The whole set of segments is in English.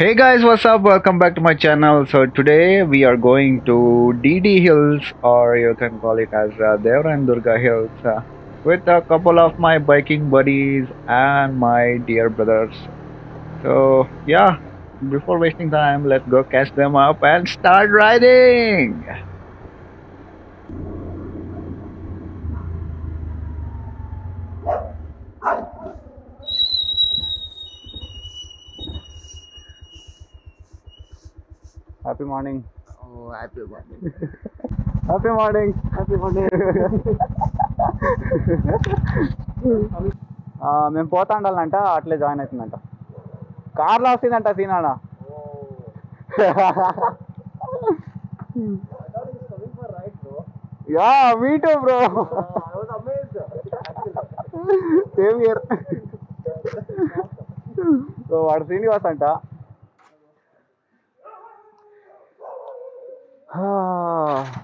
Hey guys, what's up? Welcome back to my channel. So today we are going to DD Hills, or you can call it as uh, Devran Durga Hills, uh, with a couple of my biking buddies and my dear brothers. So yeah, before wasting time, let's go catch them up and start riding. Happy morning happy morning happy morning happy morning మేము పోతా ఉండాలంట అట్లే join అవుతుందంట. కార్లో వస్తుందంట సీనాడ యా మీటో బ్రో సేమ్ ఇయర్ సో వాడు శ్రీనివాస్ అంట Hmm.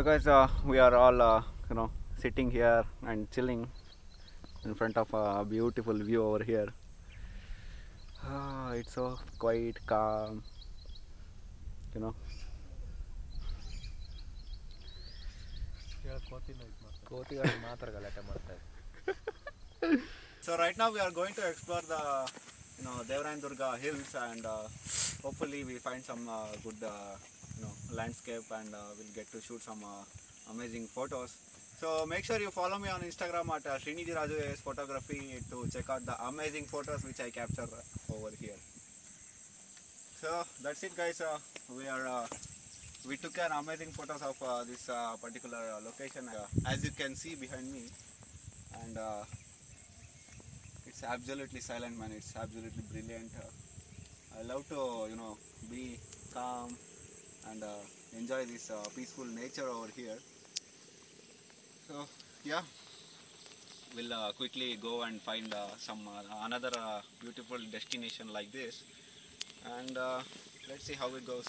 so guys uh, we are all uh, you know sitting here and chilling in front of a beautiful view over here. Ah, it's so quiet calm you know. So right now we are going to explore the you know Devrandurga hills and uh, hopefully we find some uh, good uh, landscape and uh, we'll get to shoot some uh, amazing photos. So make sure you follow me on Instagram at uh, Srinidhi Raju Photography to check out the amazing photos which I capture over here. So that's it guys. Uh, we are uh, we took an amazing photos of uh, this uh, particular location as you can see behind me and it's absolutely silent man it's absolutely brilliant i love to you know be calm and uh, enjoy this uh, peaceful nature over here. So yeah. We'll uh, quickly go and find some another beautiful destination like this. And let's see how it goes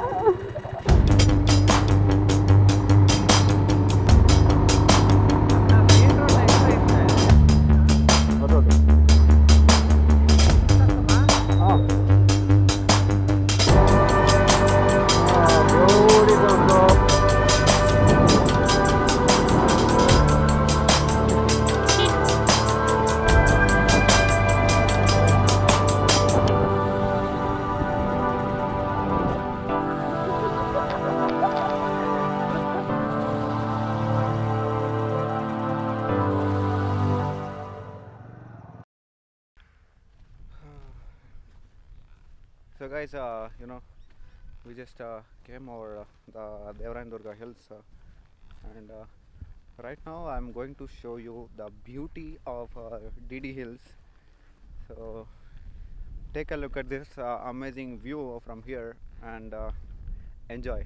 guys, uh, you know, we just uh, came over uh, the Devrandurga hills uh, and uh, right now I'm going to show you the beauty of uh, DD hills. So take a look at this uh, amazing view from here and uh, enjoy.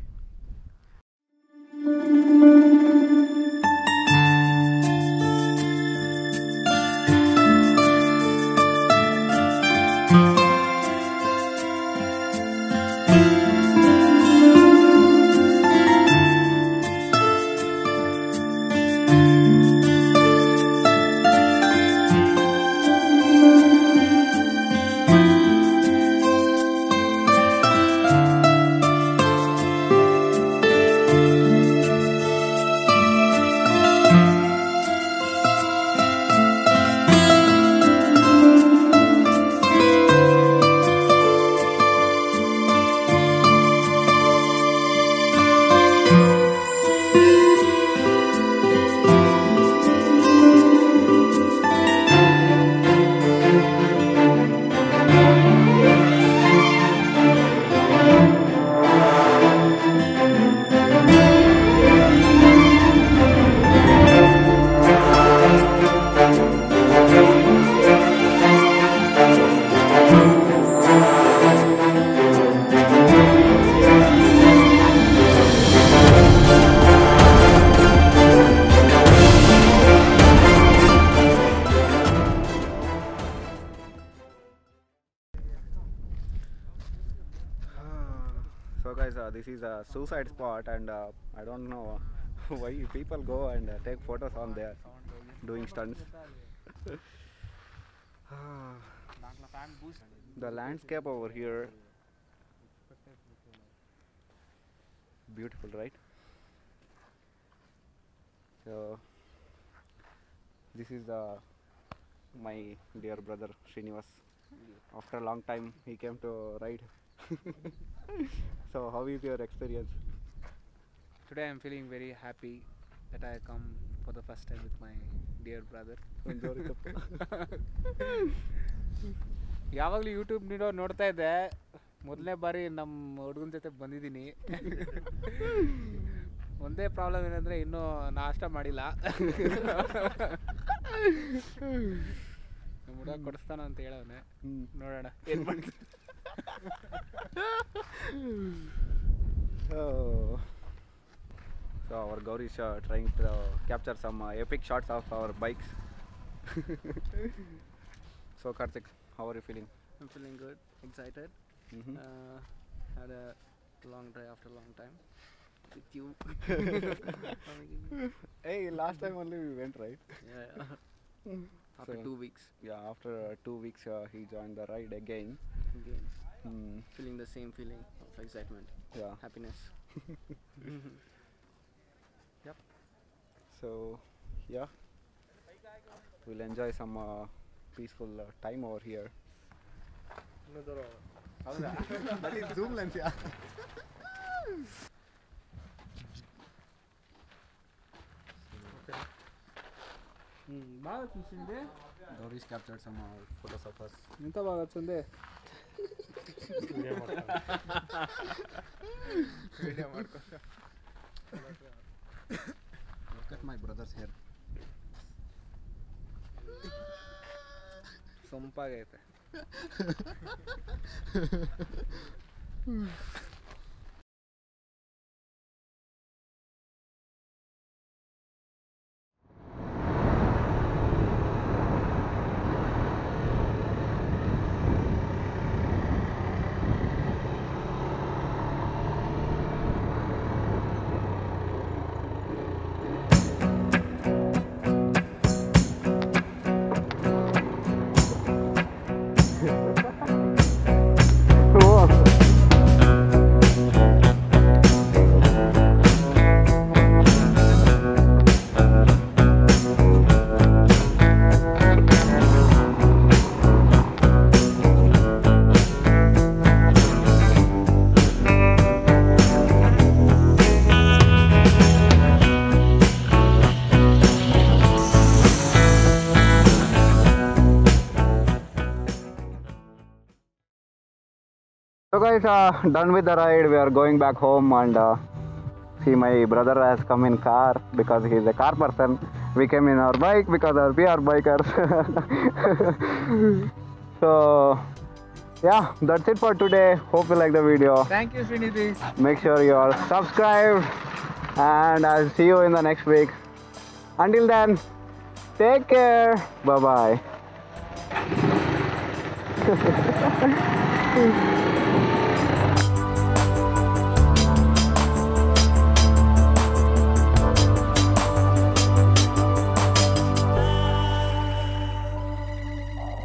This is a suicide spot and uh, i don't know why people go and uh, take photos on there doing stunts. The landscape over here. Beautiful right? So this is the my dear brother Srinivas. After a long time he came to ride so how is your experience Today I'm feeling very happy that I come for the first time with my dear brother. ಯಾವಾಗಲೂ YouTube ನೀಡೋ ನೋಡ್ತಾ ಇದ್ದೆ ಮೊದಲನೇ ಬಾರಿ ನಮ್ಮ ಹುಡುಗನ ಜೊತೆ ಬಂದಿದ್ದೀನಿ ಒಂದೇ ಪ್ರಾಬ್ಲಮ್ ಏನಂದರೆ ಇನ್ನೂ ನಾಷ್ಟ ಮಾಡಿಲ್ಲ ನಮ್ಮ ಹುಡುಗ ಕೊಡಿಸ್ತಾನ ಅಂತ ಹೇಳವನೆ ನೋಡೋಣ ಏನು ಮಾಡ್ತೀನಿ So our Gauri is uh, trying to capture some uh, epic shots of our bikes. so Karthik, how are you feeling? I'm feeling good, excited. Mhm. Uh, had a long drive after a long time with you. hey, last time only we went right. yeah, yeah. after So- two weeks Yeah, after uh, two weeks uh, he joined the ride again. again, mm. feeling the same feeling of excitement, yeah, happiness. Mm-hmm. Yep. So, yeah, we'll enjoy some uh, peaceful uh, time over here. ಹೌದಾ ಬರೀ zoom lens ಯಾ ಭಾಳ ಖುಷಿ ಇದೆ Gowrish some uh, photos of us? Us ಎಂತ ಭಾಳ William Marcão. William Marcão. Look at my brother's hair. Somos um pagueta. So guys, uh, done with the ride. We are going back home and uh, see my brother has come in car because he is a car person. We came in our bike because we are bikers. so yeah, that's it for today. Hope you like the video. Thank you, Srinidhi. Make sure you all subscribe and I'll see you in the next week. Until then, take care. Bye bye.